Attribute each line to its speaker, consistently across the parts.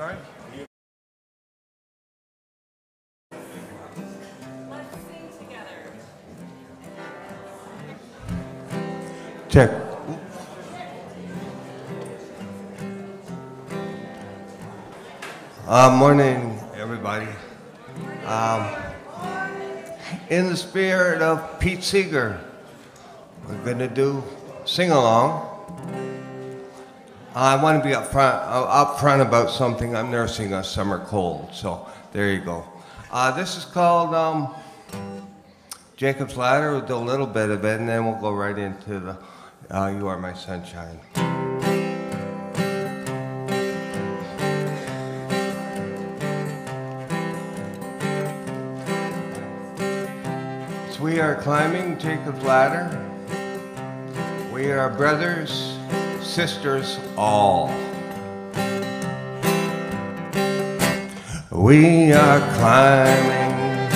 Speaker 1: Sorry? Check. Uh, morning, everybody. Um, in the spirit of Pete Seeger, we're going to do sing along. I want to be up front, uh, up front about something. I'm nursing a summer cold, so there you go. Uh, this is called um, Jacob's Ladder. We'll do a little bit of it, and then we'll go right into the uh, You Are My Sunshine. So we are climbing Jacob's Ladder. We are brothers, sisters, all. We are climbing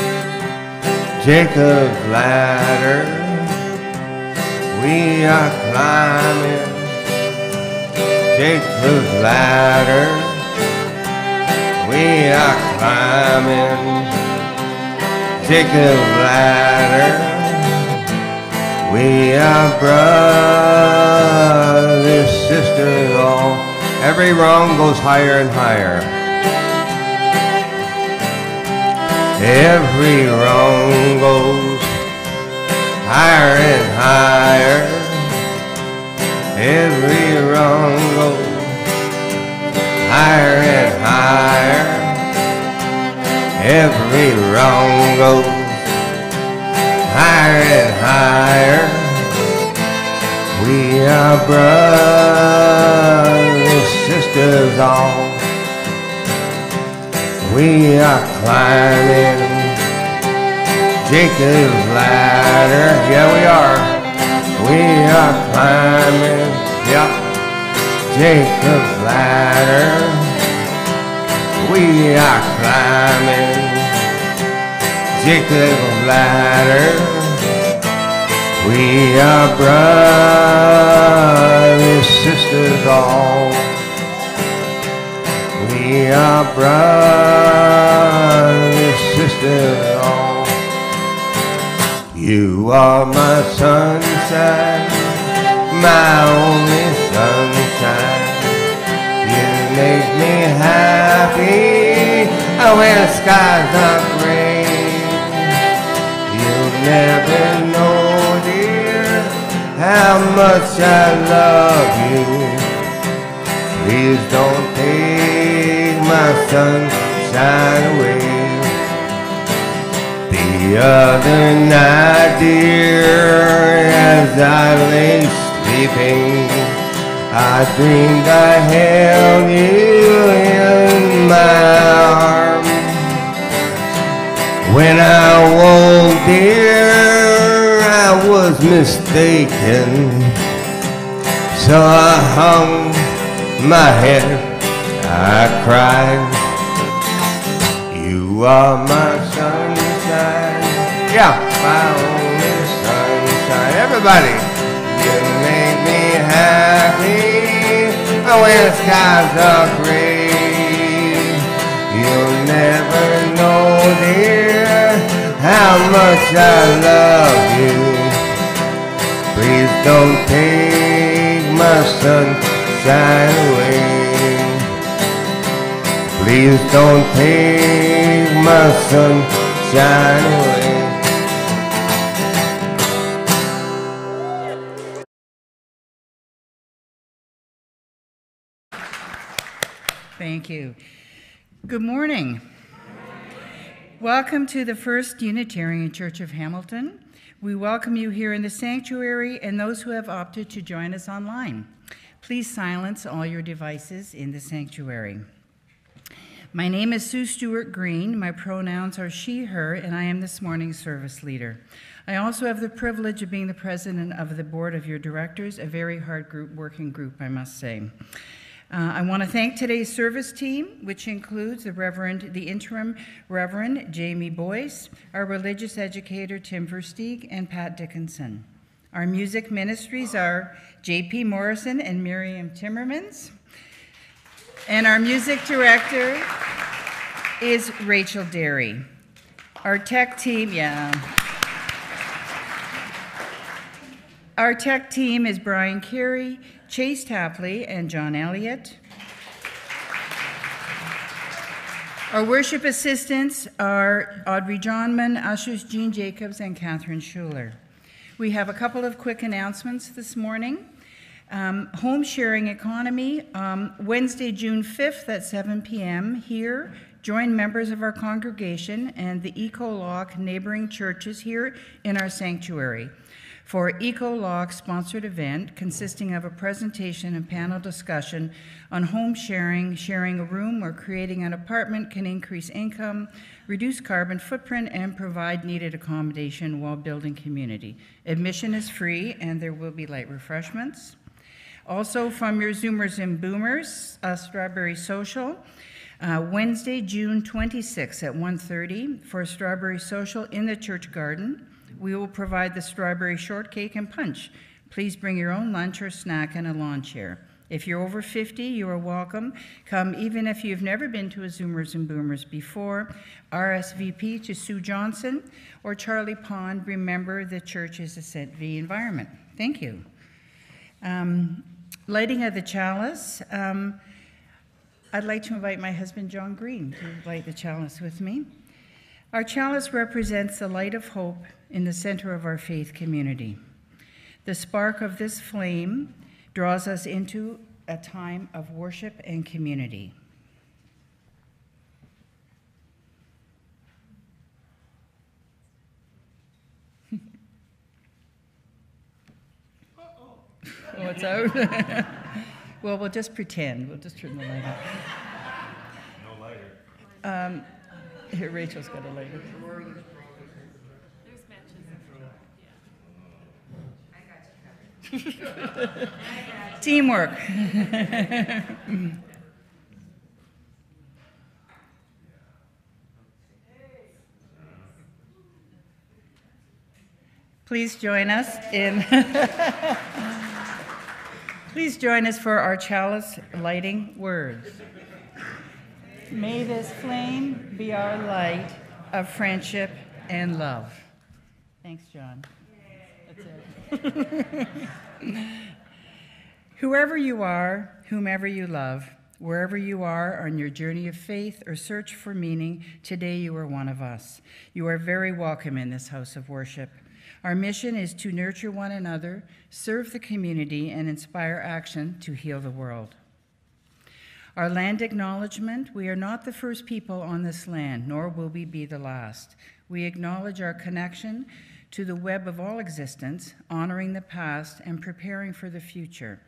Speaker 1: Jacob's ladder. We are climbing Jacob's ladder. We are climbing Jacob's ladder. We are brothers, sisters, all. Every rung goes higher and higher. Every rung goes higher and higher. Every rung goes higher and higher. Every rung goes higher. We are brothers, sisters, all. We are climbing Jacob's ladder. Yeah, we are. We are climbing, yeah, Jacob's ladder. We are climbing Jacob's ladder. We are brothers, sisters, all. We are brothers, sisters, all. You are my sunshine, my only sunshine. You make me happy when the skies are gray. You'll never know, how much I love you. Please don't take my sunshine away. The other night, dear, as I lay sleeping, I dreamed I held you in my arms. When I woke, dear, I was mistaken. So I hung my head, I cried. You are my sunshine, yeah, my only sunshine. Everybody, you make me happy oh, when the skies are gray. You'll never know, dear, how much I love you. Please don't take my sunshine away. Please don't take my sunshine away.
Speaker 2: Thank you. Good morning. Welcome to the First Unitarian Church of Hamilton. We welcome you here in the sanctuary and those who have opted to join us online. Please silence all your devices in the sanctuary. My name is Sue Stewart Green. My pronouns are she, her, and I am this morning's service leader. I also have the privilege of being the president of the board of your directors, a very hard group, working group, I must say. Uh, I want to thank today's service team, which includes the Reverend, the interim Reverend Jamie Boyce, our religious educator Tim Versteeg, and Pat Dickinson. Our music ministries are J.P. Morrison and Miriam Timmermans. And our music director is Rachel Derry. Our tech team, yeah. Our tech team is Brian Carey, Chase Tapley, and John Elliott. Our worship assistants are Audrey Johnman, ushers Jean Jacobs, and Catherine Schuler. We have a couple of quick announcements this morning. Um, home sharing economy, um, Wednesday, June 5th at 7 p.m. here. Join members of our congregation and the Eco-Lock neighboring churches here in our sanctuary for Eco-Lock sponsored event consisting of a presentation and panel discussion on home sharing, sharing a room or creating an apartment can increase income, reduce carbon footprint, and provide needed accommodation while building community. Admission is free and there will be light refreshments. Also from your Zoomers and Boomers, uh, Strawberry Social, uh, Wednesday, June 26th at 1.30 for Strawberry Social in the church garden. We will provide the strawberry shortcake and punch. Please bring your own lunch or snack and a lawn chair. If you're over 50, you are welcome. Come even if you've never been to a Zoomers and Boomers before. RSVP to Sue Johnson or Charlie Pond. Remember, the church is a Cent V environment. Thank you. Um, lighting of the chalice. Um, I'd like to invite my husband, John Green, to light the chalice with me. Our chalice represents the light of hope in the center of our faith community. The spark of this flame draws us into a time of worship and community. What's out? well, we'll just pretend. We'll just turn the light off. No lighter. Um, here, Rachel's got a lighter. Teamwork. Please join us in. Please join us for our chalice lighting words. May this flame be our light of friendship and love. Thanks, John. That's it. Whoever you are, whomever you love, wherever you are on your journey of faith or search for meaning, today you are one of us. You are very welcome in this house of worship. Our mission is to nurture one another, serve the community, and inspire action to heal the world. Our land acknowledgement we are not the first people on this land, nor will we be the last. We acknowledge our connection to the web of all existence, honoring the past and preparing for the future.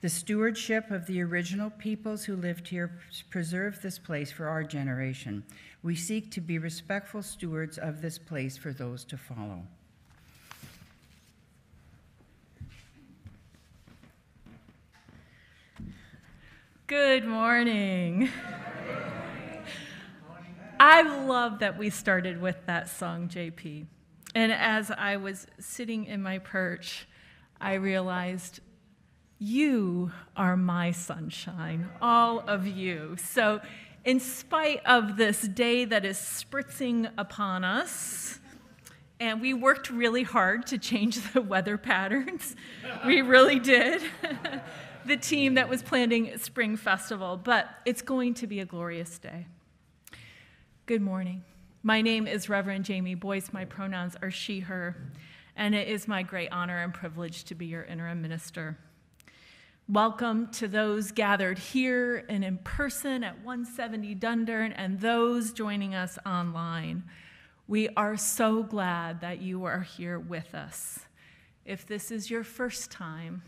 Speaker 2: The stewardship of the original peoples who lived here preserve this place for our generation. We seek to be respectful stewards of this place for those to follow.
Speaker 3: Good morning. I love that we started with that song, JP. And as I was sitting in my perch, I realized you are my sunshine, all of you. So, in spite of this day that is spritzing upon us, and we worked really hard to change the weather patterns, we really did. the team that was planning Spring Festival, but it's going to be a glorious day. Good morning. My name is Reverend Jamie Boyce. My pronouns are she, her, and it is my great honor and privilege to be your interim minister. Welcome to those gathered here and in person at 170 Dundurn and those joining us online. We are so glad that you are here with us. If this is your first time,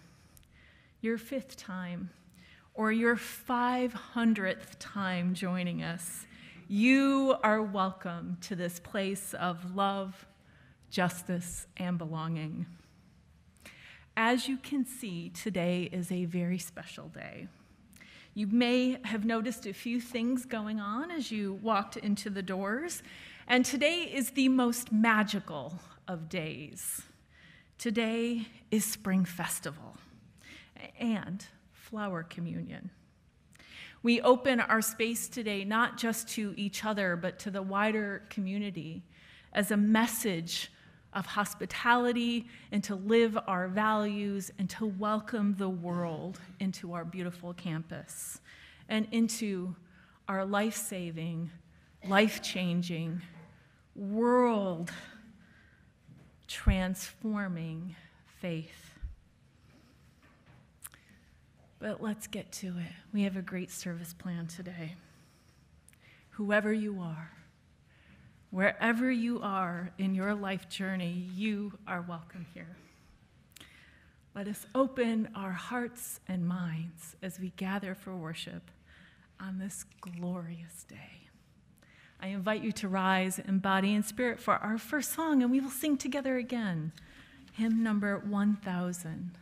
Speaker 3: your fifth time, or your 500th time joining us, you are welcome to this place of love, justice, and belonging. As you can see, today is a very special day. You may have noticed a few things going on as you walked into the doors, and today is the most magical of days. Today is Spring Festival and Flower Communion. We open our space today not just to each other, but to the wider community as a message of hospitality and to live our values and to welcome the world into our beautiful campus and into our life saving, life changing, world transforming faith. But let's get to it. We have a great service plan today. Whoever you are, wherever you are in your life journey, you are welcome here. Let us open our hearts and minds as we gather for worship on this glorious day. I invite you to rise in body and spirit for our first song, and we will sing together again. Hymn number 1000.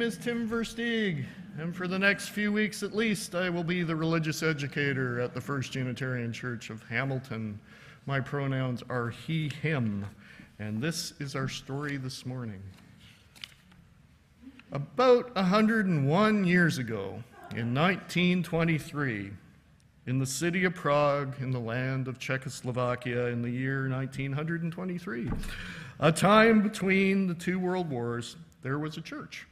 Speaker 4: Name is Tim Versteeg, and for the next few weeks at least, I will be the religious educator at the First Unitarian Church of Hamilton. My pronouns are he, him, and this is our story this morning. About 101 years ago, in 1923, in the city of Prague, in the land of Czechoslovakia, in the year 1923, a time between the two world wars, there was a church.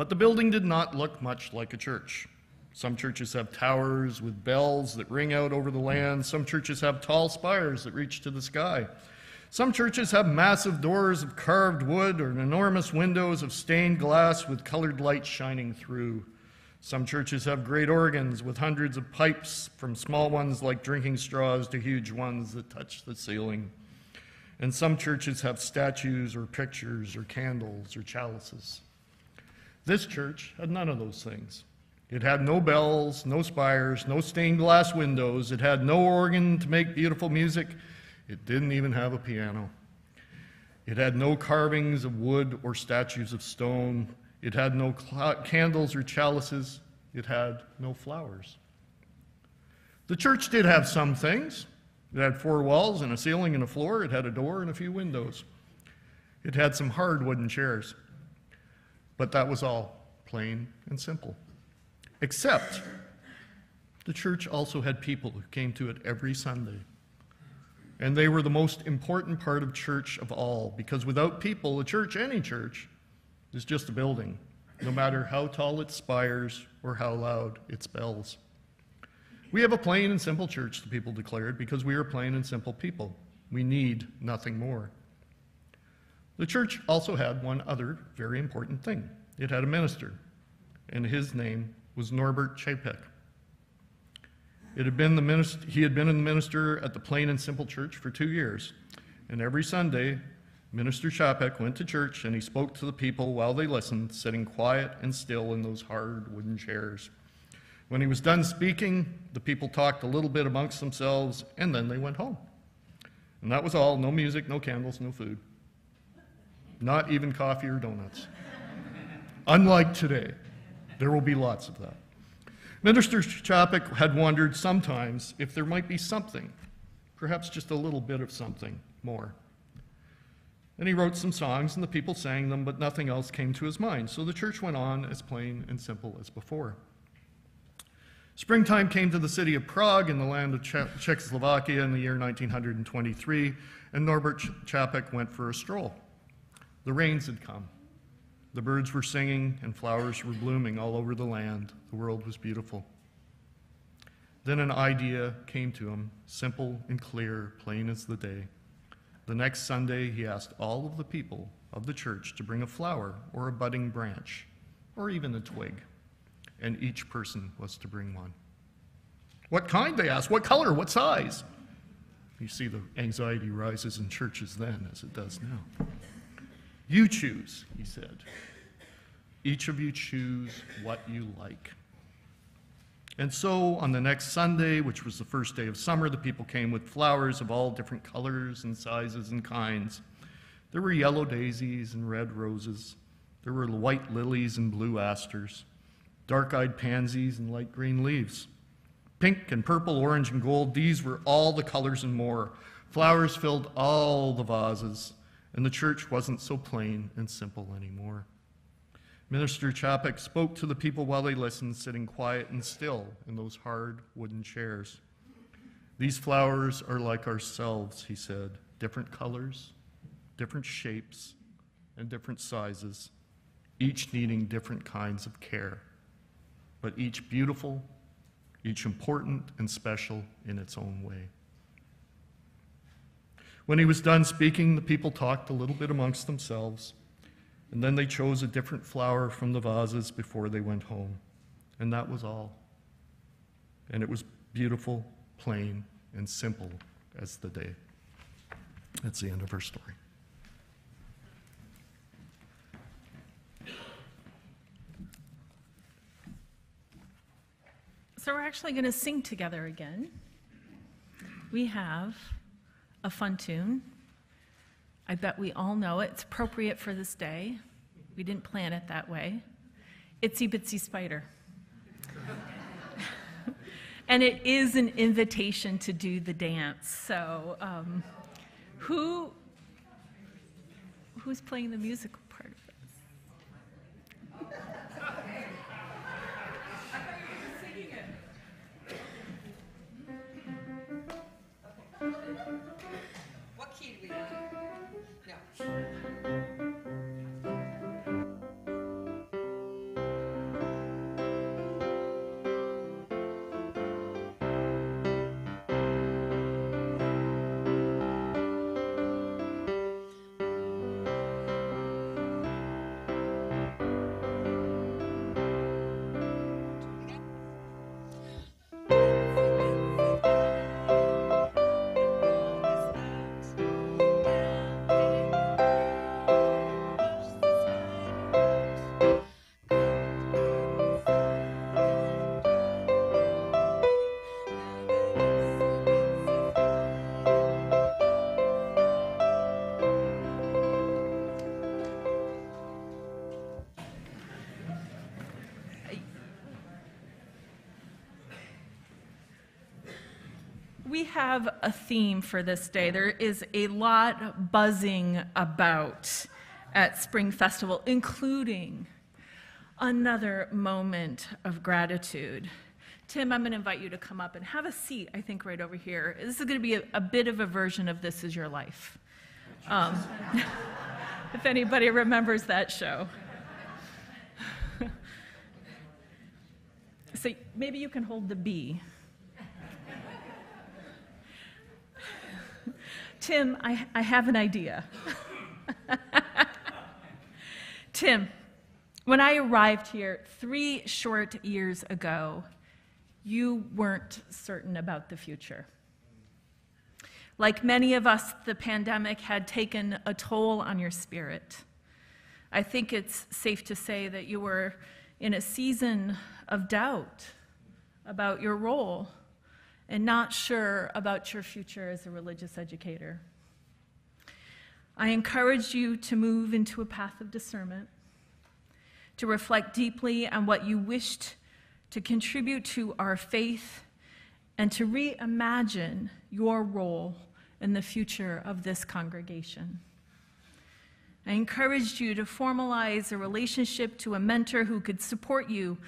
Speaker 4: But the building did not look much like a church. Some churches have towers with bells that ring out over the land. Some churches have tall spires that reach to the sky. Some churches have massive doors of carved wood or enormous windows of stained glass with colored lights shining through. Some churches have great organs with hundreds of pipes, from small ones like drinking straws to huge ones that touch the ceiling. And some churches have statues or pictures or candles or chalices. This church had none of those things. It had no bells, no spires, no stained glass windows. It had no organ to make beautiful music. It didn't even have a piano. It had no carvings of wood or statues of stone. It had no cla- candles or chalices. It had no flowers. The church did have some things. It had four walls and a ceiling and a floor. It had a door and a few windows. It had some hard wooden chairs. But that was all, plain and simple. Except the church also had people who came to it every Sunday. And they were the most important part of church of all, because without people, a church, any church, is just a building, no matter how tall its spires or how loud its bells. We have a plain and simple church, the people declared, because we are plain and simple people. We need nothing more. The church also had one other very important thing it had a minister, and his name was Norbert Chapek. It had been the minister, he had been the minister at the Plain and Simple Church for two years, and every Sunday, Minister Chapek went to church and he spoke to the people while they listened, sitting quiet and still in those hard wooden chairs. When he was done speaking, the people talked a little bit amongst themselves, and then they went home. And that was all no music, no candles, no food. Not even coffee or donuts. Unlike today, there will be lots of that. Minister Chapek had wondered sometimes if there might be something, perhaps just a little bit of something more. And he wrote some songs, and the people sang them, but nothing else came to his mind. So the church went on as plain and simple as before. Springtime came to the city of Prague in the land of Czech- Czechoslovakia in the year 1923, and Norbert Ch- Chapek went for a stroll. The rains had come. The birds were singing and flowers were blooming all over the land. The world was beautiful. Then an idea came to him, simple and clear, plain as the day. The next Sunday, he asked all of the people of the church to bring a flower or a budding branch or even a twig, and each person was to bring one. What kind, they asked. What color? What size? You see, the anxiety rises in churches then as it does now. You choose, he said. Each of you choose what you like. And so on the next Sunday, which was the first day of summer, the people came with flowers of all different colors and sizes and kinds. There were yellow daisies and red roses. There were white lilies and blue asters, dark eyed pansies and light green leaves. Pink and purple, orange and gold, these were all the colors and more. Flowers filled all the vases, and the church wasn't so plain and simple anymore. Minister Chapek spoke to the people while they listened, sitting quiet and still in those hard wooden chairs. These flowers are like ourselves, he said, different colors, different shapes, and different sizes, each needing different kinds of care, but each beautiful, each important and special in its own way. When he was done speaking, the people talked a little bit amongst themselves. And then they chose a different flower from the vases before they went home. And that was all. And it was beautiful, plain, and simple as the day. That's the end of her story.
Speaker 3: So we're actually going to sing together again. We have a fun tune. I bet we all know it. It's appropriate for this day. We didn't plan it that way. Itsy Bitsy Spider. and it is an invitation to do the dance. So, um, who who's playing the musical
Speaker 5: have
Speaker 3: a theme for this day. There is a lot buzzing about at Spring Festival, including another moment of gratitude. Tim, I'm going to invite you to come up and have a seat, I think, right over here. This is going to be a, a bit of a version of This Is Your Life. Um, if anybody remembers that show. so maybe you can hold the B. Tim, I, I have an idea. Tim, when I arrived here three short years ago, you weren't certain about the future. Like many of us, the pandemic had taken a toll on your spirit. I think it's safe to say that you were in a season of doubt about your role and not sure about your future as a religious educator. I encourage you to move into a path of discernment, to reflect deeply on what you wished to contribute to our faith, and to reimagine your role in the future of this congregation. I encouraged you to formalize a relationship to a mentor who could support you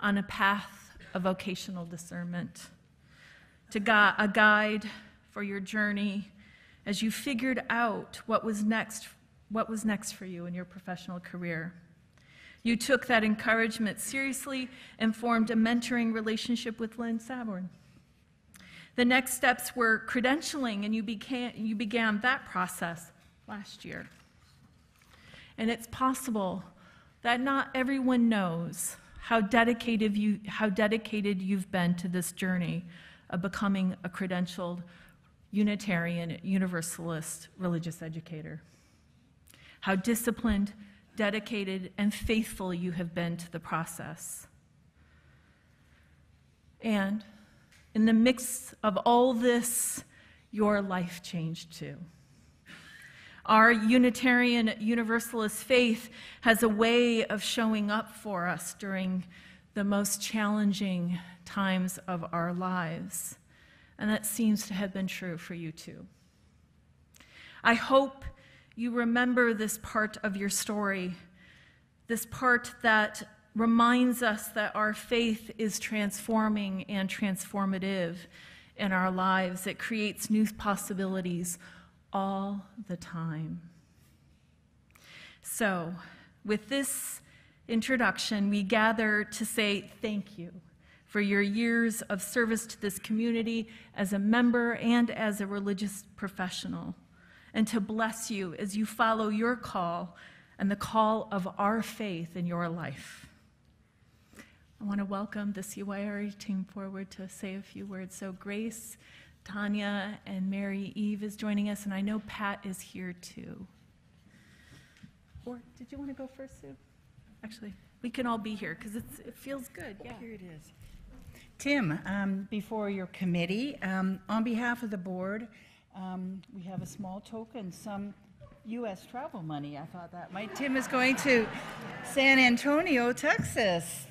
Speaker 3: on a path of vocational discernment to gu- a guide for your journey as you figured out what was next, what was next for you in your professional career. You took that encouragement seriously and formed a mentoring relationship with Lynn Saborn. The next steps were credentialing, and you began, you began that process last year. And it's possible that not everyone knows how dedicated, you, how dedicated you've been to this journey of becoming a credentialed Unitarian Universalist religious educator. How disciplined, dedicated, and faithful you have been to the process. And in the mix of all this, your life changed too. Our Unitarian Universalist faith has a way of showing up for us during the most challenging times of our lives. And that seems to have been true for you too. I hope you remember this part of your story, this part that reminds us that our faith is transforming and transformative in our lives. It creates new possibilities all the time. So, with this introduction, we gather to say thank you for your years of service to this community as a member and as a religious professional, and to bless you as you follow your call and the call of our faith in your life. I want to welcome the CYRE team forward to say a few words. So, Grace, Tanya, and Mary Eve is joining us, and I know Pat is here too. Or did you want to go first, Sue? Actually, we can all be here because it feels good. Yeah.
Speaker 2: Here it is. Tim, um, before your committee, um, on behalf of the board, um, we have a small token, some U.S. travel money. I thought that might. Tim is going to San Antonio, Texas.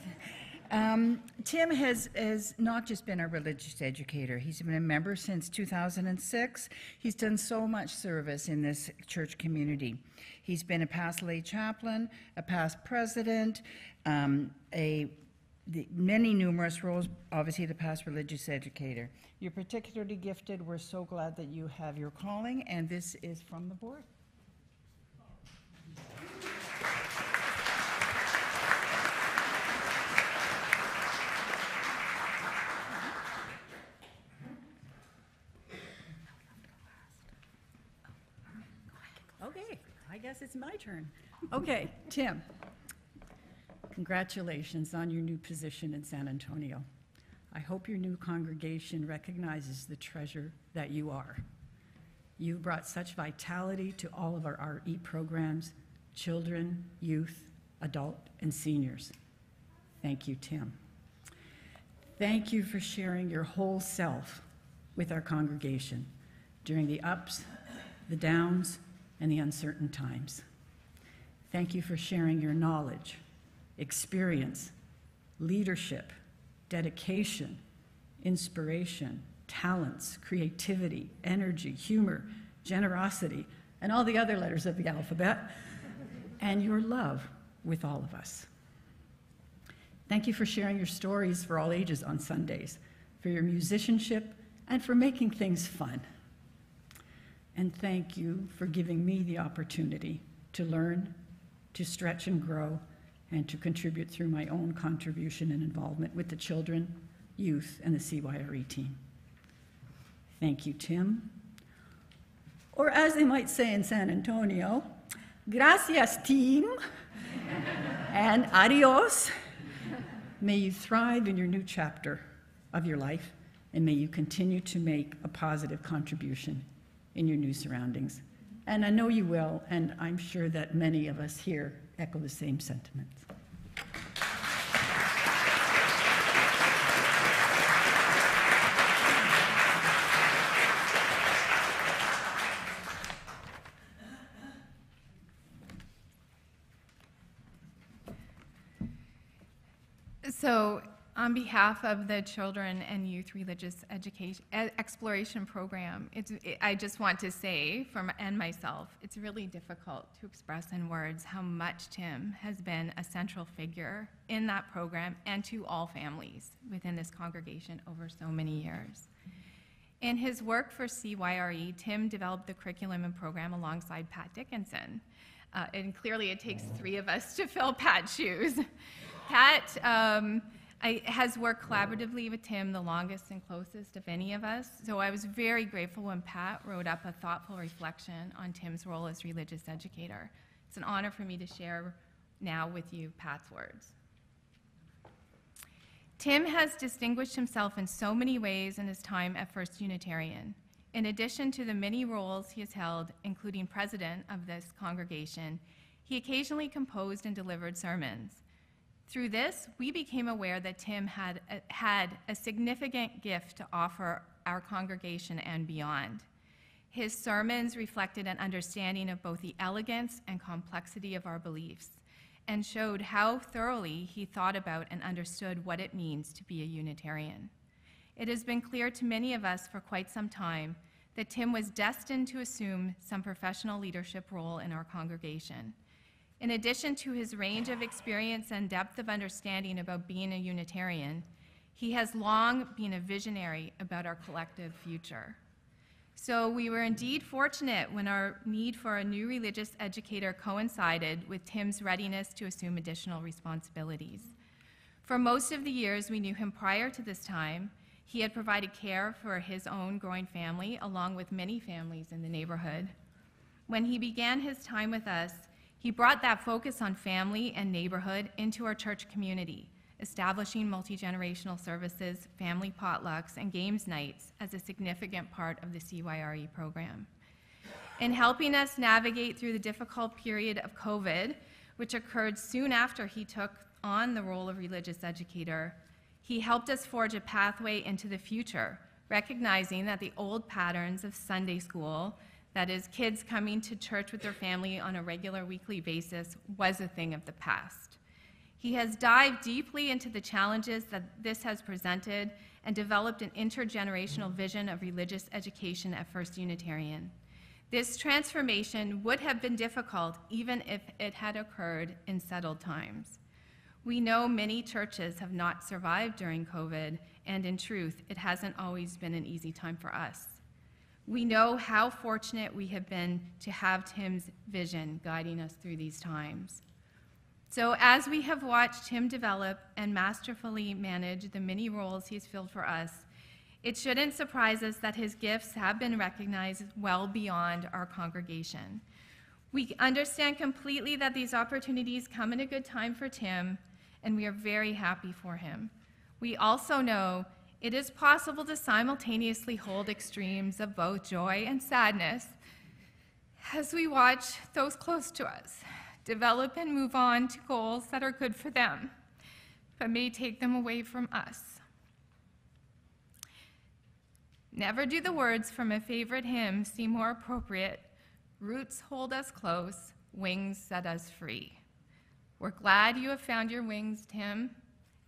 Speaker 2: Um, Tim has, has not just been a religious educator, he's been a member since 2006. He's done so much service in this church community. He's been a past lay chaplain, a past president, um, a the many numerous roles, obviously the past religious educator. You're particularly gifted. We're so glad that you have your calling, and this is from the board.
Speaker 6: Okay, I guess it's my turn. Okay, Tim, congratulations on your new position in San Antonio. I hope your new congregation recognizes the treasure that you are. You brought such vitality to all of our RE programs, children, youth, adult, and seniors. Thank you, Tim. Thank you for sharing your whole self with our congregation during the ups, the downs, and the uncertain times. Thank you for sharing your knowledge, experience, leadership, dedication, inspiration, talents, creativity, energy, humor, generosity, and all the other letters of the alphabet, and your love with all of us. Thank you for sharing your stories for all ages on Sundays, for your musicianship, and for making things fun. And thank you for giving me the opportunity to learn, to stretch and grow, and to contribute through my own contribution and involvement with the children, youth, and the CYRE team. Thank you, Tim. Or as they might say in San Antonio, gracias, team, and adios. May you thrive in your new chapter of your life, and may you continue to make a positive contribution in your new surroundings. And I know you will, and I'm sure that many of us here echo the same sentiments.
Speaker 7: So, on behalf of the Children and Youth Religious Education Exploration Program, it's, it, I just want to say, from and myself, it's really difficult to express in words how much Tim has been a central figure in that program and to all families within this congregation over so many years. In his work for CYRE, Tim developed the curriculum and program alongside Pat Dickinson. Uh, and clearly, it takes three of us to fill Pat's shoes. Pat um, I, has worked collaboratively with Tim the longest and closest of any of us. So I was very grateful when Pat wrote up a thoughtful reflection on Tim's role as religious educator. It's an honor for me to share now with you Pat's words. Tim has distinguished himself in so many ways in his time at First Unitarian. In addition to the many roles he has held, including president of this congregation, he occasionally composed and delivered sermons. Through this, we became aware that Tim had a, had a significant gift to offer our congregation and beyond. His sermons reflected an understanding of both the elegance and complexity of our beliefs and showed how thoroughly he thought about and understood what it means to be a Unitarian. It has been clear to many of us for quite some time that Tim was destined to assume some professional leadership role in our congregation. In addition to his range of experience and depth of understanding about being a Unitarian, he has long been a visionary about our collective future. So we were indeed fortunate when our need for a new religious educator coincided with Tim's readiness to assume additional responsibilities. For most of the years we knew him prior to this time, he had provided care for his own growing family, along with many families in the neighborhood. When he began his time with us, he brought that focus on family and neighborhood into our church community, establishing multi generational services, family potlucks, and games nights as a significant part of the CYRE program. In helping us navigate through the difficult period of COVID, which occurred soon after he took on the role of religious educator, he helped us forge a pathway into the future, recognizing that the old patterns of Sunday school that is, kids coming to church with their family on a regular weekly basis, was a thing of the past. He has dived deeply into the challenges that this has presented and developed an intergenerational vision of religious education at First Unitarian. This transformation would have been difficult even if it had occurred in settled times. We know many churches have not survived during COVID, and in truth, it hasn't always been an easy time for us. We know how fortunate we have been to have Tim's vision guiding us through these times. So, as we have watched him develop and masterfully manage the many roles he's filled for us, it shouldn't surprise us that his gifts have been recognized well beyond our congregation. We understand completely that these opportunities come at a good time for Tim, and we are very happy for him. We also know it is possible to simultaneously hold extremes of both joy and sadness as we watch those close to us develop and move on to goals that are good for them, but may take them away from us. Never do the words from a favorite hymn seem more appropriate. Roots hold us close, wings set us free. We're glad you have found your wings, Tim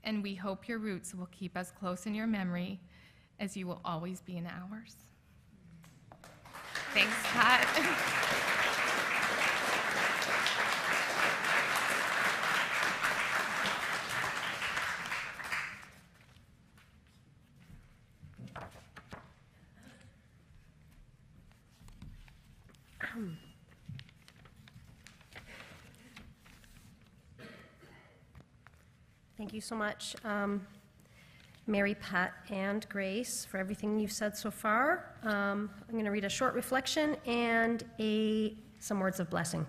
Speaker 7: and we hope your roots will keep us close in your memory as you will always be in ours. Thanks, Pat.
Speaker 8: you so much, um, Mary, Pat, and Grace, for everything you've said so far. Um, I'm going to read a short reflection and a, some words of blessing.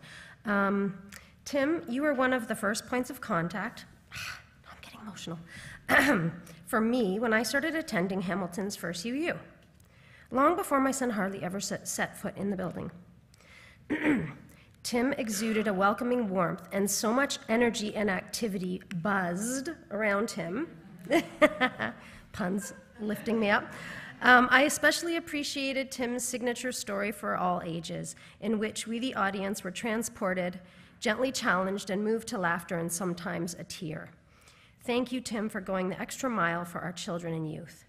Speaker 8: Um, Tim, you were one of the first points of contact. I'm getting emotional. for me, when I started attending Hamilton's first UU, long before my son Harley ever set, set foot in the building. Tim exuded a welcoming warmth, and so much energy and activity buzzed around him. Puns lifting me up. Um, I especially appreciated Tim's signature story for all ages, in which we, the audience, were transported, gently challenged, and moved to laughter and sometimes a tear. Thank you, Tim, for going the extra mile for our children and youth.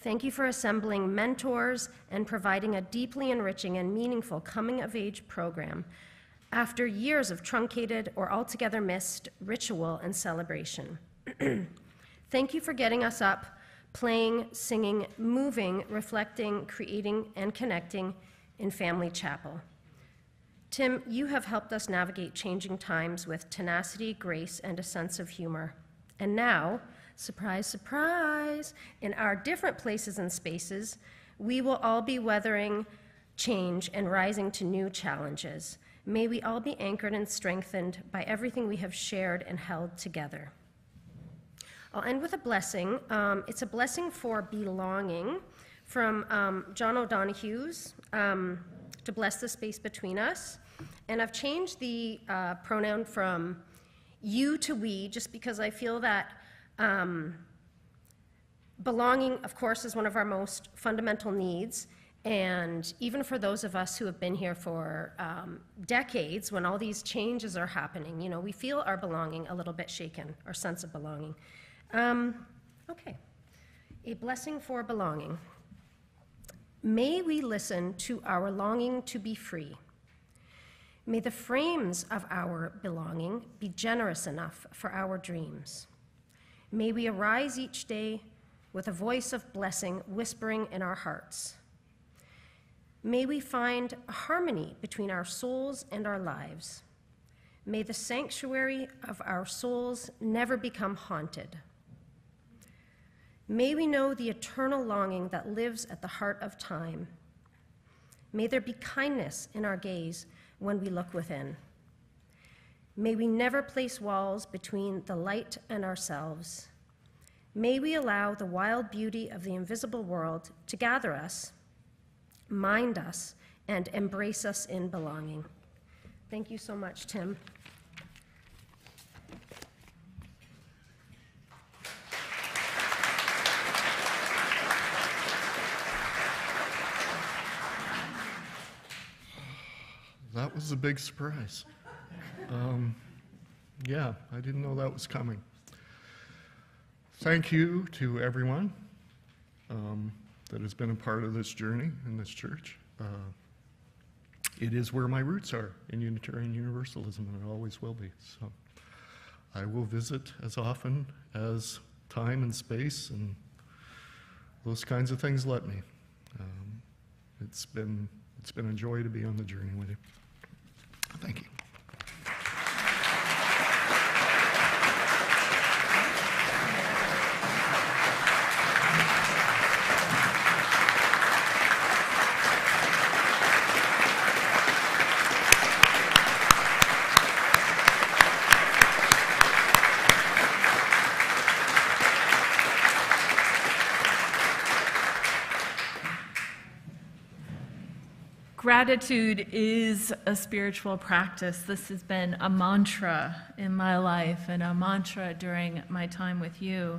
Speaker 8: Thank you for assembling mentors and providing a deeply enriching and meaningful coming of age program after years of truncated or altogether missed ritual and celebration. Thank you for getting us up, playing, singing, moving, reflecting, creating, and connecting in Family Chapel. Tim, you have helped us navigate changing times with tenacity, grace, and a sense of humor. And now, surprise, surprise, in our different places and spaces, we will all be weathering change and rising to new challenges. May we all be anchored and strengthened by everything we have shared and held together. I'll end with a blessing. Um, it's a blessing for belonging from um, John O'Donoghue's um, to bless the space between us. And I've changed the uh, pronoun from you to we just because I feel that um, belonging, of course, is one of our most fundamental needs. And even for those of us who have been here for um, decades, when all these changes are happening, you know, we feel our belonging a little bit shaken, our sense of belonging. Um, okay. A blessing for belonging. May we listen to our longing to be free. May the frames of our belonging be generous enough for our dreams. May we arise each day with a voice of blessing whispering in our hearts. May we find harmony between our souls and our lives. May the sanctuary of our souls never become haunted. May we know the eternal longing that lives at the heart of time. May there be kindness in our gaze when we look within. May we never place walls between the light and ourselves. May we allow the wild beauty of the invisible world to gather us, mind us, and embrace us in belonging. Thank you so much, Tim.
Speaker 4: That was a big surprise. Um, yeah, I didn't know that was coming. Thank you to everyone um, that has been a part of this journey in this church. Uh, it is where my roots are in Unitarian Universalism, and it always will be. So I will visit as often as time and space and those kinds of things let me. Um, it's been it's been a joy to be on the journey with you.
Speaker 3: Gratitude is a spiritual practice. This has been a mantra in my life and a mantra during my time with you.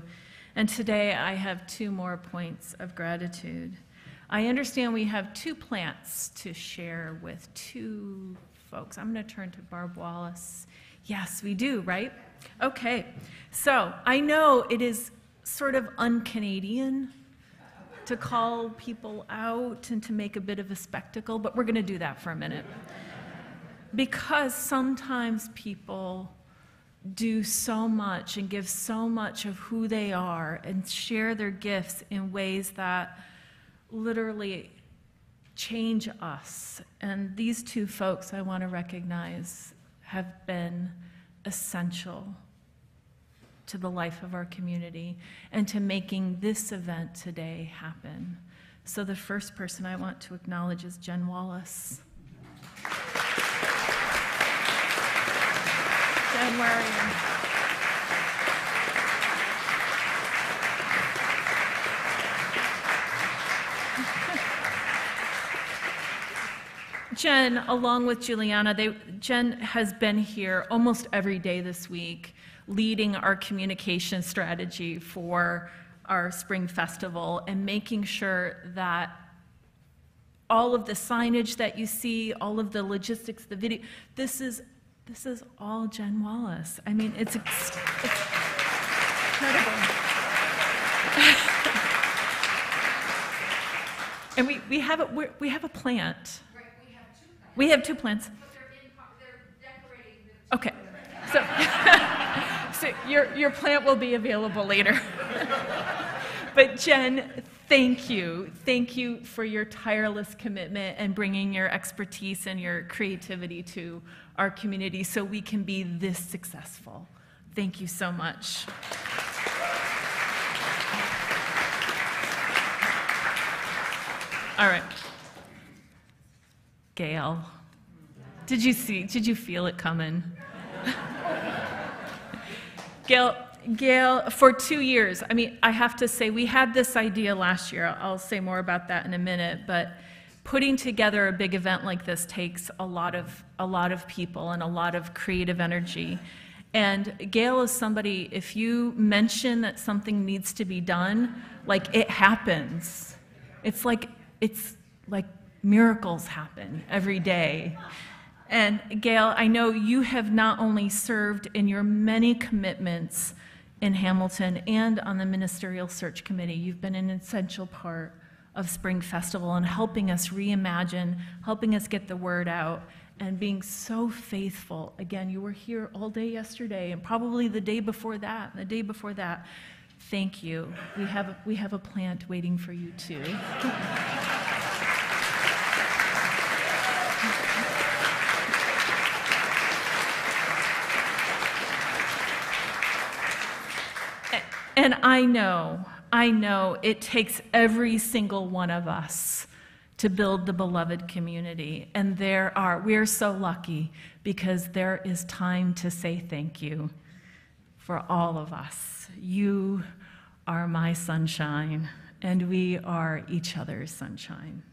Speaker 3: And today I have two more points of gratitude. I understand we have two plants to share with two folks. I'm going to turn to Barb Wallace. Yes, we do, right? Okay. So I know it is sort of un Canadian to call people out and to make a bit of a spectacle, but we're going to do that for a minute. Because sometimes people do so much and give so much of who they are and share their gifts in ways that literally change us. And these two folks I want to recognize have been essential to the life of our community and to making this event today happen. So, the first person I want to acknowledge is Jen Wallace. Jen, where are you? Jen, along with Juliana, they, Jen has been here almost every day this week, leading our communication strategy for our spring festival and making sure that all of the signage that you see, all of the logistics, the video, this is this is all Jen Wallace. I mean, it's, it's incredible. and we, we have a we have a plant. We have two plants. Okay, so, so your, your plant will be available later. but Jen, thank you. Thank you for your tireless commitment and bringing your expertise and your creativity to our community so we can be this successful. Thank you so much. All right. Gail. Did you see, did you feel it coming? Gail, Gail, for two years, I mean, I have to say, we had this idea last year. I'll say more about that in a minute, but putting together a big event like this takes a lot of, a lot of people and a lot of creative energy. And Gail is somebody, if you mention that something needs to be done, like it happens. It's like, it's like miracles happen every day. And Gail, I know you have not only served in your many commitments in Hamilton and on the Ministerial Search Committee, you've been an essential part of Spring Festival and helping us reimagine, helping us get the word out, and being so faithful. Again, you were here all day yesterday and probably the day before that, and the day before that. Thank you. We have, we have a plant waiting for you too. And I know, I know it takes every single one of us to build the beloved community. And there are, we're so lucky because there is time to say thank you for all of us. You are my sunshine, and we are each other's sunshine.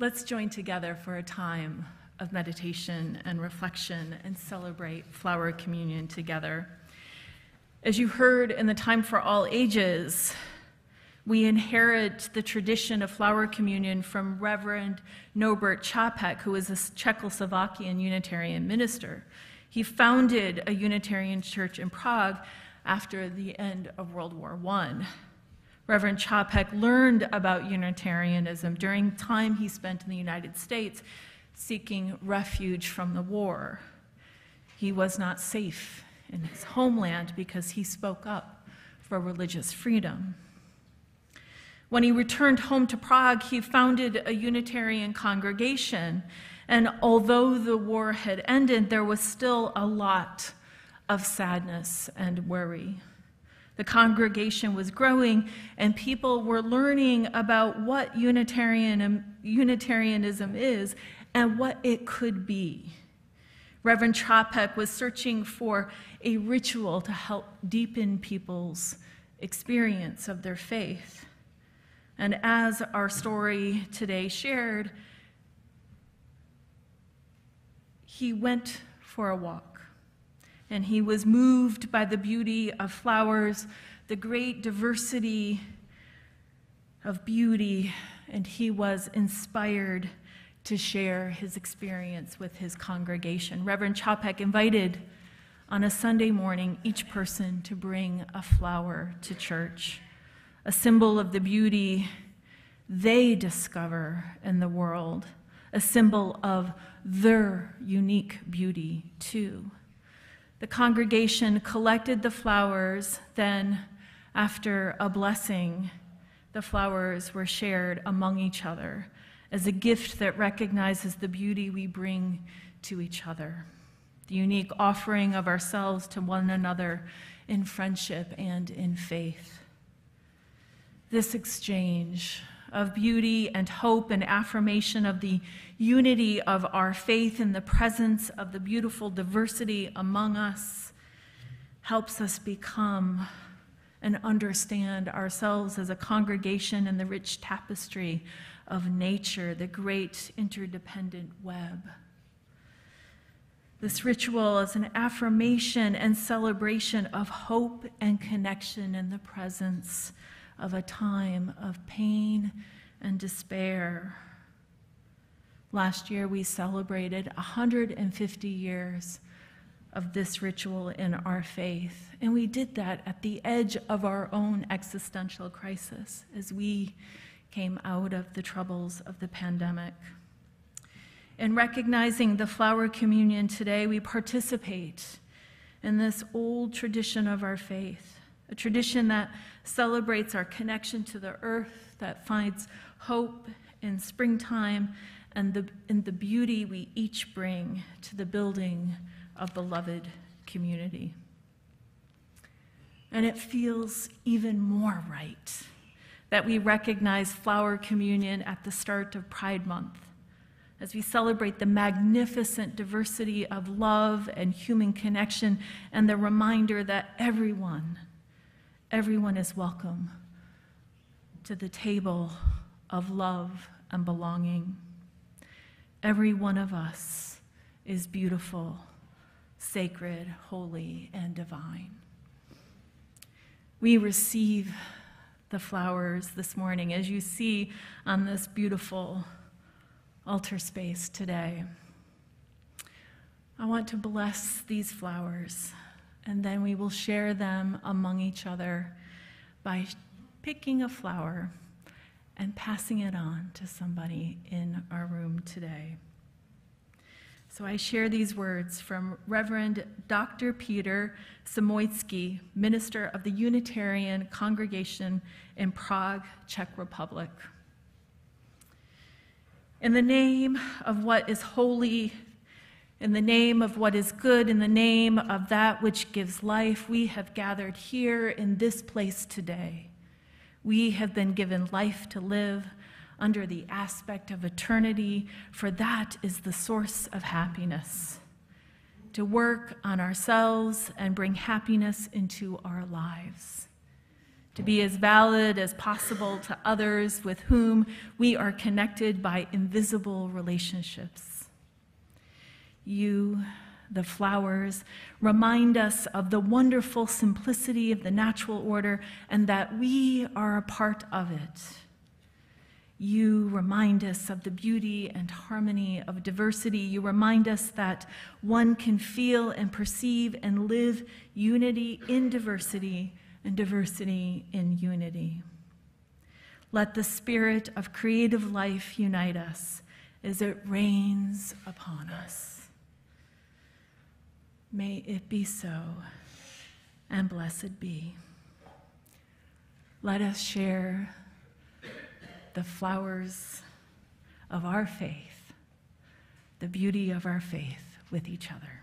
Speaker 3: Let's join together for a time of meditation and reflection and celebrate flower communion together. As you heard in the Time for All Ages, we inherit the tradition of flower communion from Reverend Norbert Čapek, who was a Czechoslovakian Unitarian minister. He founded a Unitarian church in Prague after the end of World War I. Reverend Čapek learned about Unitarianism during time he spent in the United States seeking refuge from the war. He was not safe in his homeland because he spoke up for religious freedom. When he returned home to Prague, he founded a Unitarian congregation. And although the war had ended, there was still a lot of sadness and worry. The congregation was growing, and people were learning about what Unitarian, Unitarianism is and what it could be. Reverend Čapek was searching for a ritual to help deepen people's experience of their faith. And as our story today shared, he went for a walk and he was moved by the beauty of flowers, the great diversity of beauty, and he was inspired to share his experience with his congregation. Reverend Čapek invited on a Sunday morning each person to bring a flower to church, a symbol of the beauty they discover in the world, a symbol of their unique beauty, too. The congregation collected the flowers, then, after a blessing, the flowers were shared among each other as a gift that recognizes the beauty we bring to each other, the unique offering of ourselves to one another in friendship and in faith. This exchange of beauty and hope and affirmation of the unity of our faith in the presence of the beautiful diversity among us helps us become and understand ourselves as a congregation in the rich tapestry of nature, the great interdependent web. This ritual is an affirmation and celebration of hope and connection in the presence of a time of pain and despair. Last year, we celebrated 150 years of this ritual in our faith, and we did that at the edge of our own existential crisis as we came out of the troubles of the pandemic. In recognizing the flower communion today, we participate in this old tradition of our faith, a tradition that celebrates our connection to the earth, that finds hope in springtime, and the, in the beauty we each bring to the building of beloved community. And it feels even more right that we recognize Flower Communion at the start of Pride Month as we celebrate the magnificent diversity of love and human connection and the reminder that everyone, everyone is welcome to the table of love and belonging. Every one of us is beautiful, sacred, holy, and divine. We receive the flowers this morning, as you see on this beautiful altar space today. I want to bless these flowers, and then we will share them among each other by picking a flower and passing it on to somebody in our room today. So I share these words from Reverend Dr. Peter Samojský, minister of the Unitarian Congregation in Prague, Czech Republic. In the name of what is holy, in the name of what is good, in the name of that which gives life, we have gathered here in this place today. We have been given life to live under the aspect of eternity, for that is the source of happiness. To work on ourselves and bring happiness into our lives. To be as valid as possible to others with whom we are connected by invisible relationships. You, the flowers, remind us of the wonderful simplicity of the natural order and that we are a part of it. You remind us of the beauty and harmony of diversity. You remind us that one can feel and perceive and live unity in diversity and diversity in unity. Let the spirit of creative life unite us as it rains upon us. May it be so, and blessed be. Let us share the flowers of our faith, the beauty of our faith with each other.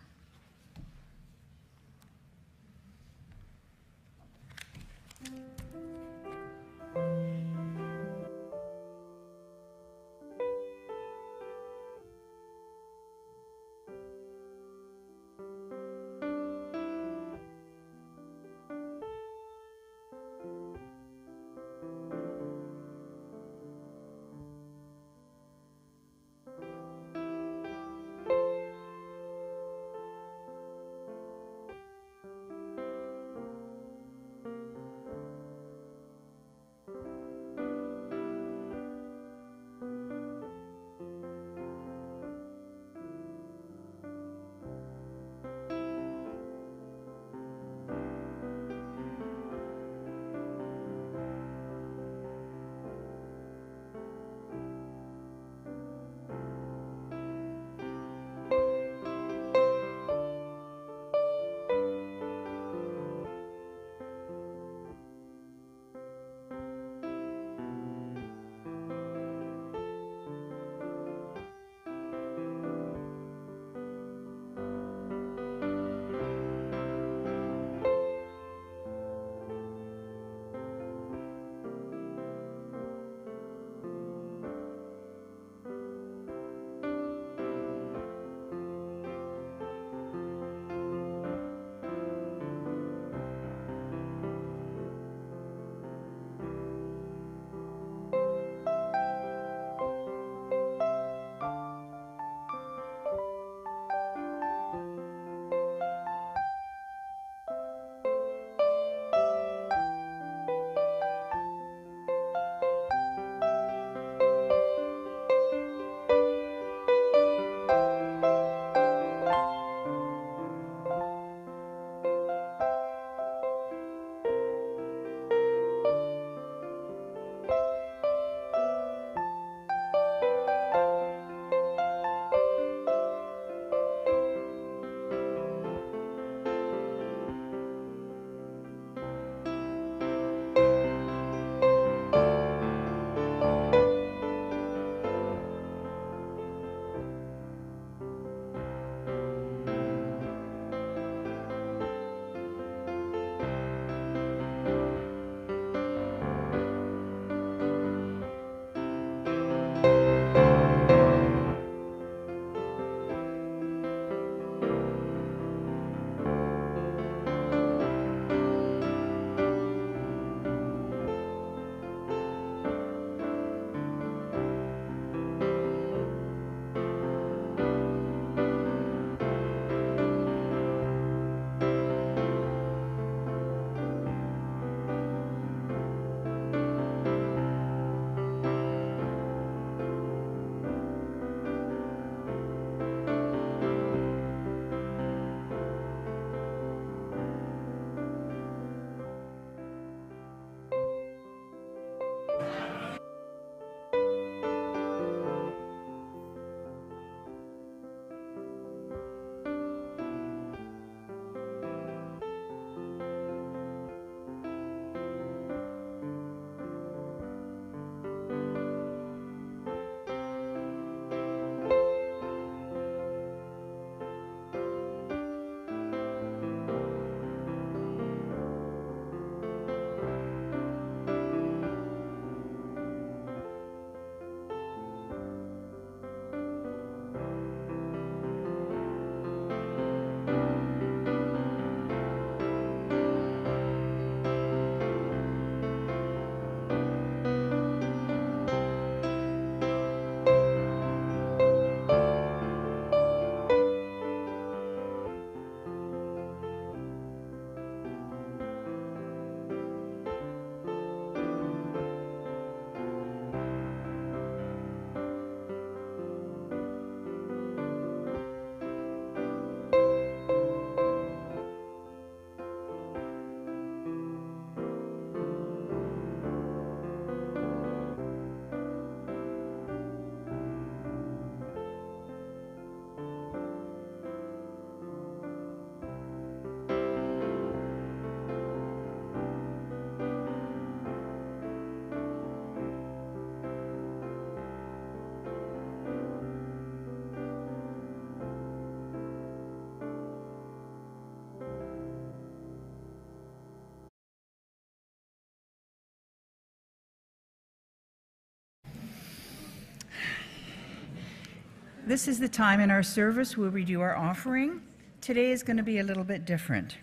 Speaker 2: This is the time in our service where we do our offering. Today is going to be a little bit different.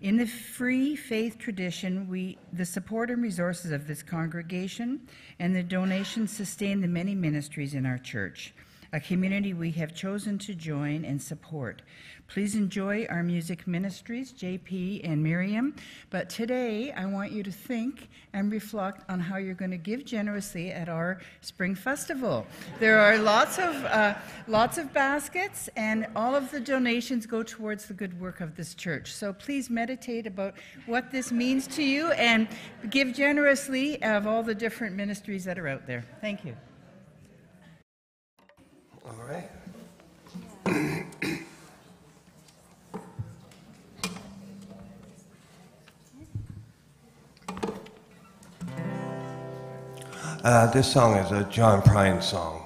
Speaker 2: In the free faith tradition, we, the support and resources of this congregation and the donations sustain the many ministries in our church, a community we have chosen to join and support. Please enjoy our music ministries, JP and Miriam. But today, I want you to think and reflect on how you're going to give generously at our Spring Festival. There are lots of uh, lots of baskets, and all of the donations go towards the good work of this church. So please meditate about what this means to you and give generously of all the different ministries that are out there. Thank you.
Speaker 1: All right. Uh, this song is a John Prine song.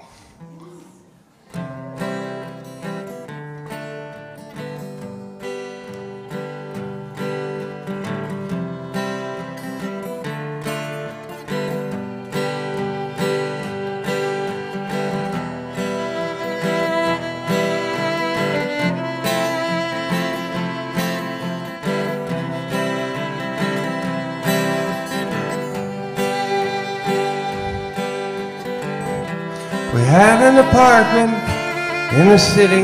Speaker 1: Had an apartment in the city.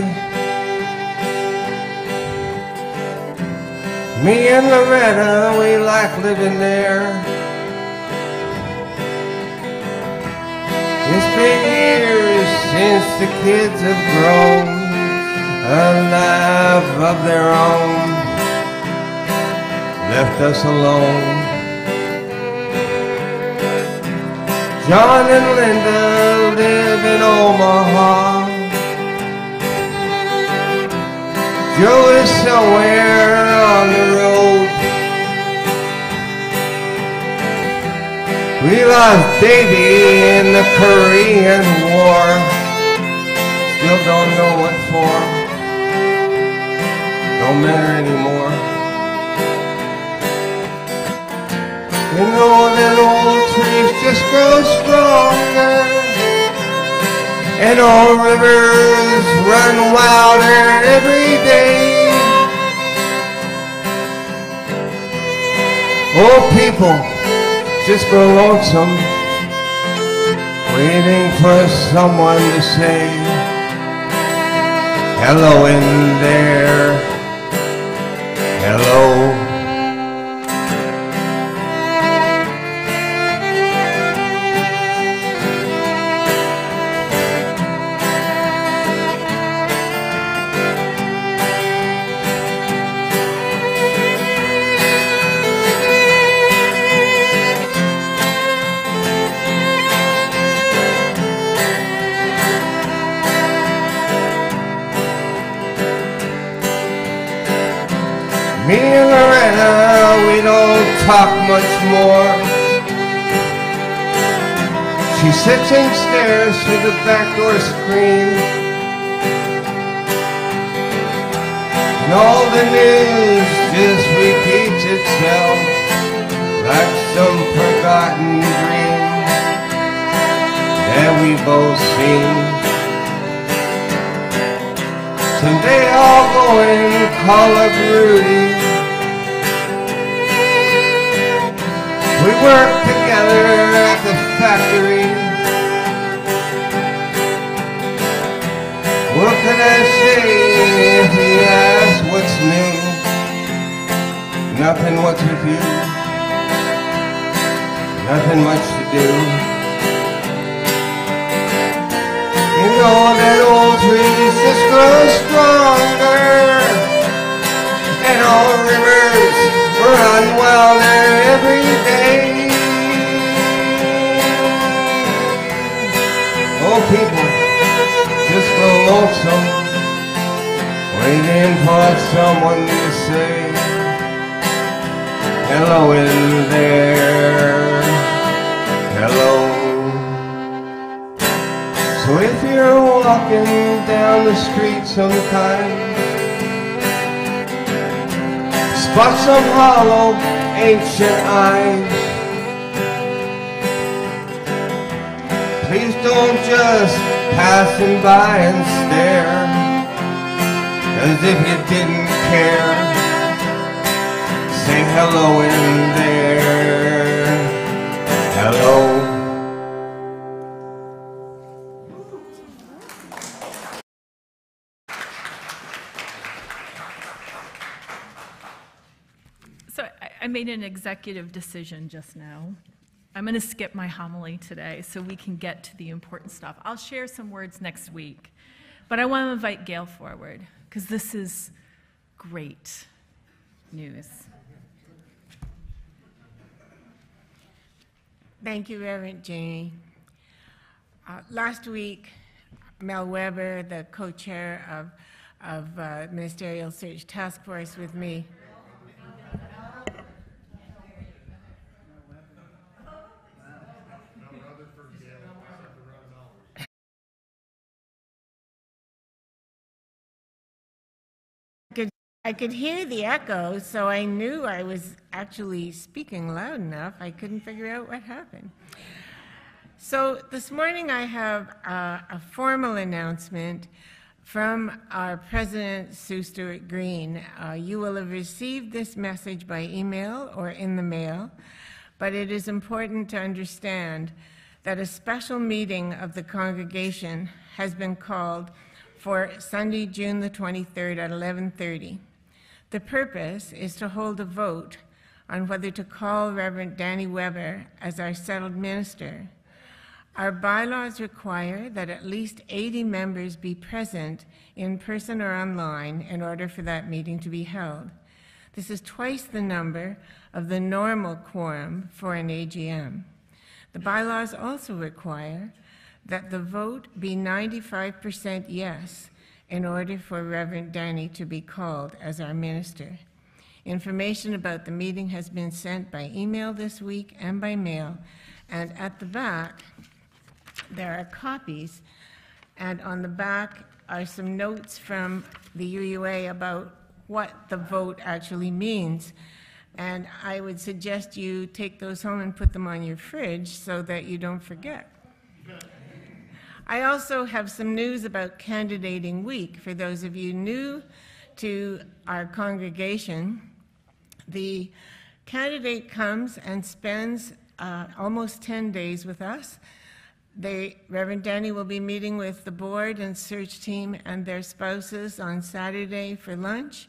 Speaker 1: Me and Loretta, we like living there. It's been years since the kids have grown a life of their own, left us alone. John and Linda live in Omaha. Joe is somewhere on the road. We lost Davy in the Korean War. Still don't know what for. Don't matter anymore. You know that old trees just grow stronger And all rivers run wilder every day. Old people just grow lonesome Waiting for someone to say Hello in there talk much more. She sits and stares through the back door screen. And all the news just repeats itself like some forgotten dream that we both seen. Someday I'll go and call up Rudy. We work together at the factory. What can I say if he asks what's new? Nothing, what's with you? Nothing much to do. You know that old trees just grow stronger And all rivers run wilder every day. Old people just grow lonesome Waiting for someone to say Hello in there. Hello. So if you're walking down the street sometime, spot some hollow ancient eyes. Please don't just passing by and stare as if you didn't care. Say hello in there. Hello.
Speaker 3: An executive decision just now. I'm going to skip my homily today so we can get to the important stuff. I'll share some words next week, but I want to invite Gail forward because this is great news.
Speaker 9: Thank you, Reverend Jamie. Uh, last week, Mel Weber, the co-chair of, of uh, Ministerial Search Task Force with me, I could hear the echo, so I knew I was actually speaking loud enough. I couldn't figure out what happened. So this morning I have uh, a formal announcement from our president, Sue Stewart Green. Uh, you will have received this message by email or in the mail, but it is important to understand that a special meeting of the congregation has been called for Sunday, June the 23rd at 11:30. The purpose is to hold a vote on whether to call Reverend Danny Weber as our settled minister. Our bylaws require that at least 80 members be present in person or online in order for that meeting to be held. This is twice the number of the normal quorum for an AGM. The bylaws also require that the vote be 95% yes in order for Reverend Danny to be called as our minister. Information about the meeting has been sent by email this week and by mail, and at the back, there are copies, and on the back are some notes from the UUA about what the vote actually means. And I would suggest you take those home and put them on your fridge so that you don't forget. I also have some news about Candidating Week. For those of you new to our congregation, the candidate comes and spends uh, almost 10 days with us. They, Reverend Danny will be meeting with the board and search team and their spouses on Saturday for lunch.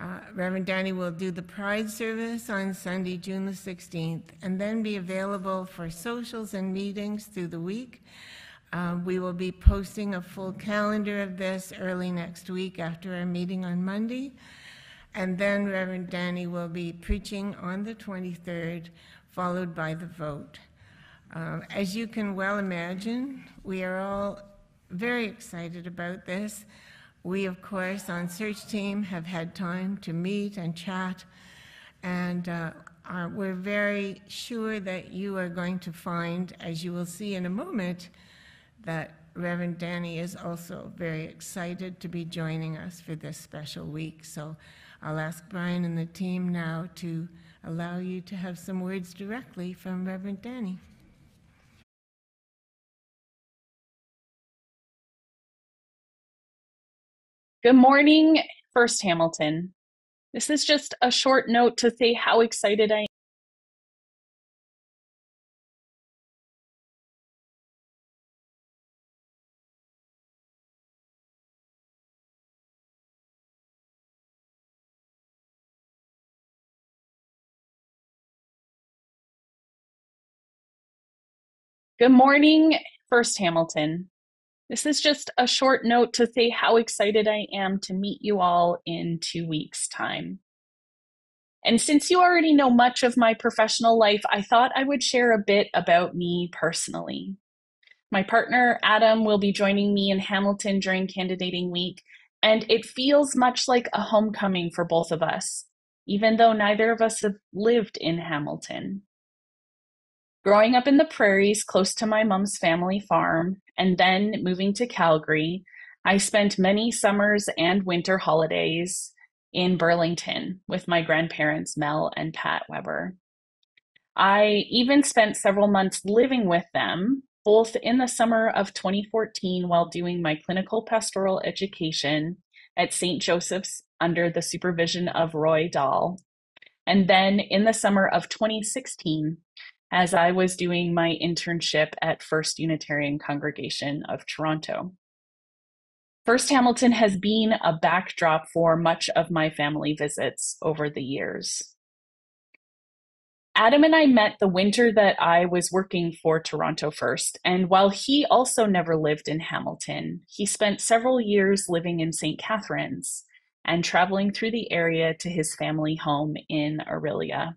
Speaker 9: Uh, Reverend Danny will do the Pride service on Sunday, June the 16th, and then be available for socials and meetings through the week. Uh, we will be posting a full calendar of this early next week after our meeting on Monday. And then Reverend Danny will be preaching on the 23rd, followed by the vote. Um, as you can well imagine, we are all very excited about this. We, of course, on search team have had time to meet and chat, and uh, are, we're very sure that you are going to find, as you will see in a moment, that Reverend Danny is also very excited to be joining us for this special week. So I'll ask Brian and the team now to allow you to have some words directly from Reverend Danny.
Speaker 10: Good morning, First Hamilton. This is just a short note to say how excited I Good morning, First Hamilton. This is just a short note to say how excited I am to meet you all in two weeks' time. And since you already know much of my professional life, I thought I would share a bit about me personally. My partner, Adam, will be joining me in Hamilton during candidating week, and it feels much like a homecoming for both of us, even though neither of us have lived in Hamilton. Growing up in the prairies close to my mom's family farm, and then moving to Calgary, I spent many summers and winter holidays in Burlington with my grandparents, Mel and Pat Weber. I even spent several months living with them both in the summer of 2014 while doing my clinical pastoral education at St. Joseph's under the supervision of Roy Dahl, and then in the summer of 2016 as I was doing my internship at First Unitarian Congregation of Toronto. First Hamilton has been a backdrop for much of my family visits over the years. Adam and I met the winter that I was working for Toronto First, and while he also never lived in Hamilton, he spent several years living in St. Catharines and traveling through the area to his family home in Orillia.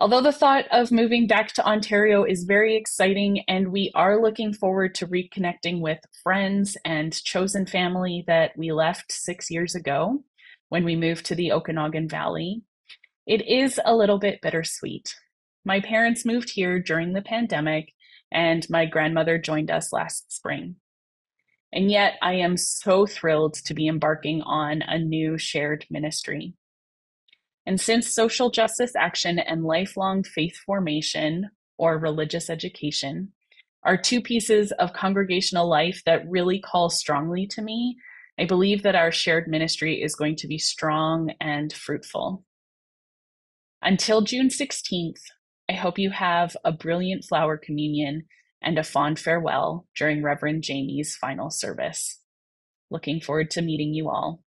Speaker 10: Although the thought of moving back to Ontario is very exciting, and we are looking forward to reconnecting with friends and chosen family that we left six years ago when we moved to the Okanagan Valley, it is a little bit bittersweet. My parents moved here during the pandemic, and my grandmother joined us last spring. And yet, I am so thrilled to be embarking on a new shared ministry. And since social justice action and lifelong faith formation or religious education are two pieces of congregational life that really call strongly to me, I believe that our shared ministry is going to be strong and fruitful. Until June 16th, I hope you have a brilliant flower communion and a fond farewell during Reverend Jamie's final service. Looking forward to meeting you all.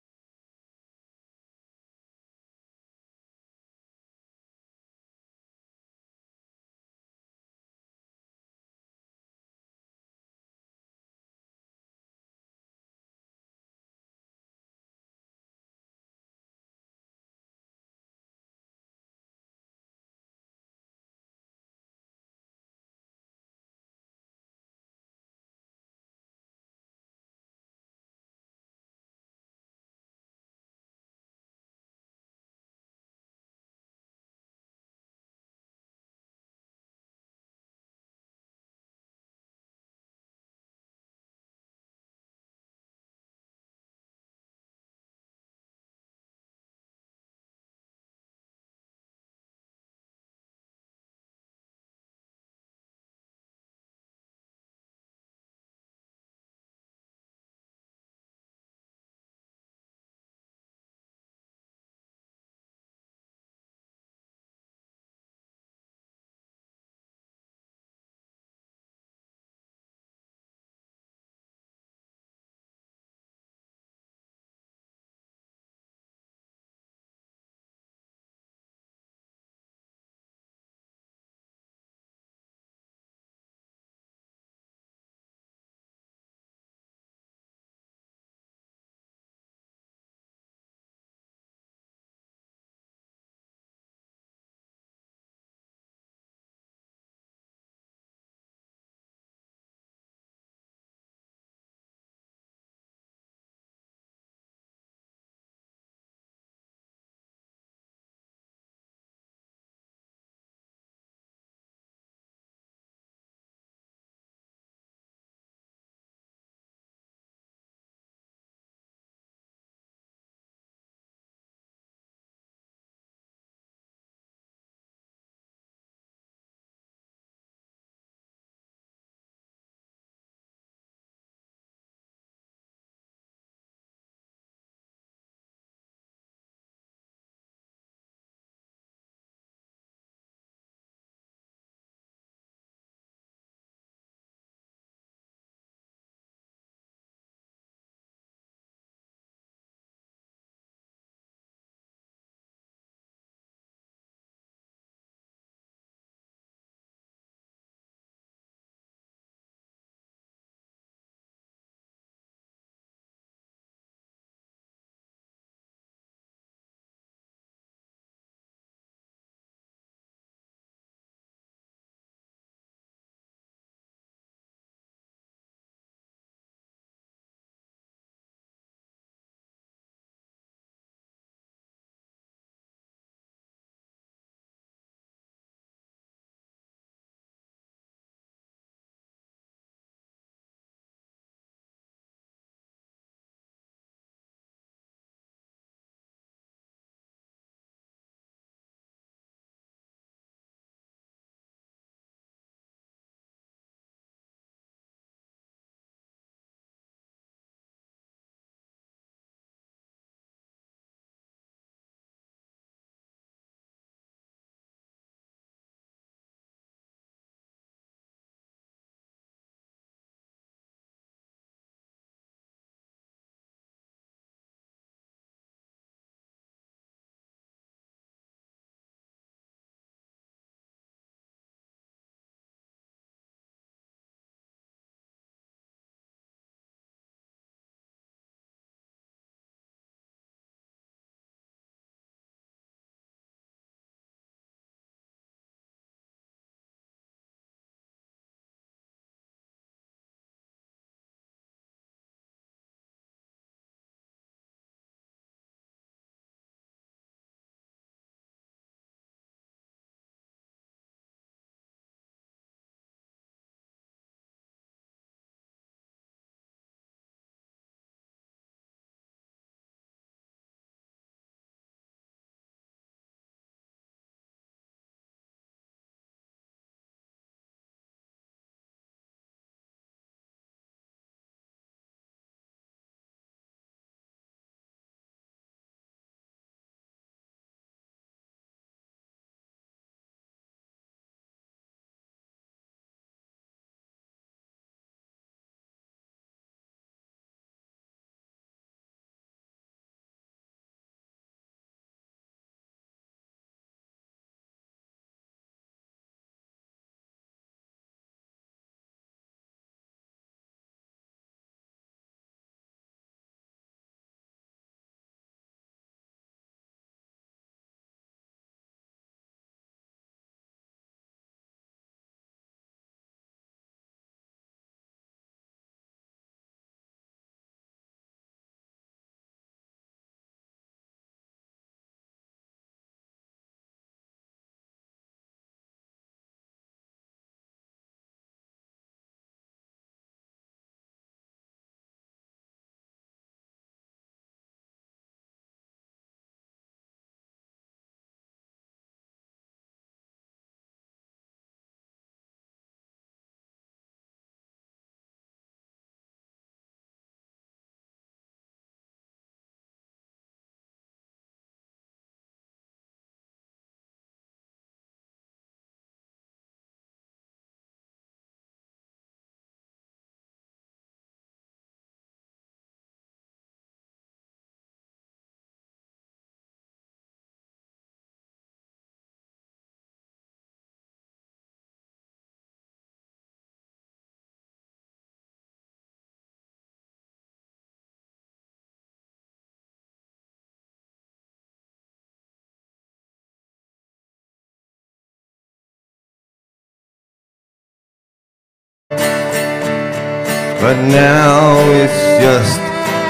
Speaker 1: But now it's just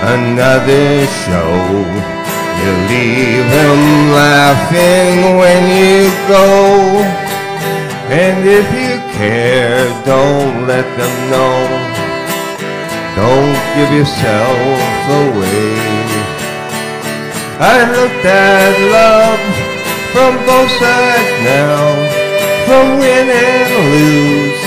Speaker 1: another show. You leave him laughing when you go. And if you care, don't let them know. Don't give yourself away. I looked at love from both sides now, from win and lose,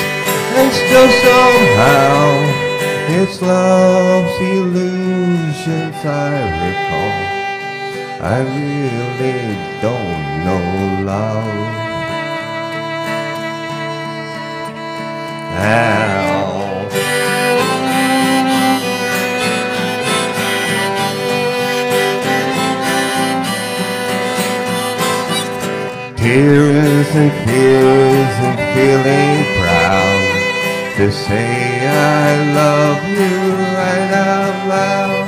Speaker 1: and still somehow it's love's illusions I recall. I really don't know love all. Tears and fears and feeling proud to say I love you right out loud.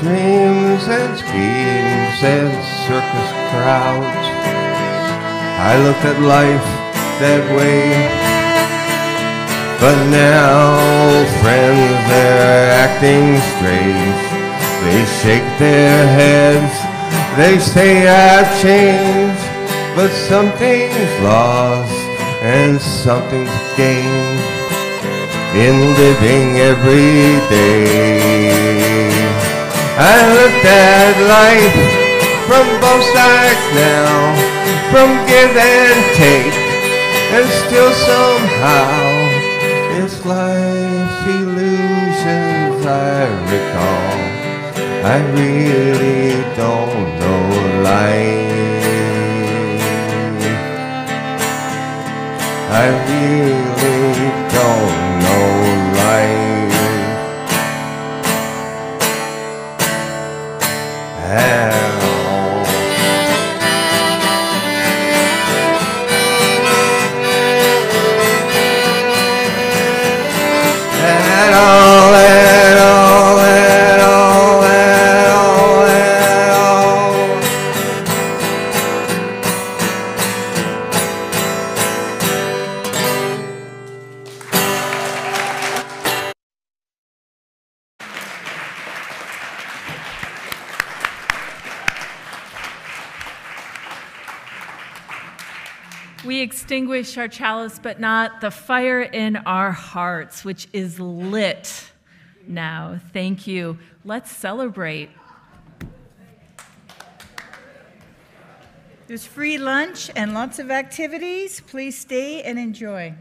Speaker 1: Dreams and schemes and circus crowds. I looked at life that way. But now, friends, they're acting strange. They shake their heads, they say I've changed. But something's lost and something's gained in living every day. I looked at life from both sides now, from give and take, and still somehow it's life's illusions I recall. I really don't know life. I really don't know life at all. At all,
Speaker 3: We extinguish our chalice, but not the fire in our hearts, which is lit now. Thank you. Let's celebrate.
Speaker 2: There's free lunch and lots of activities. Please stay and enjoy.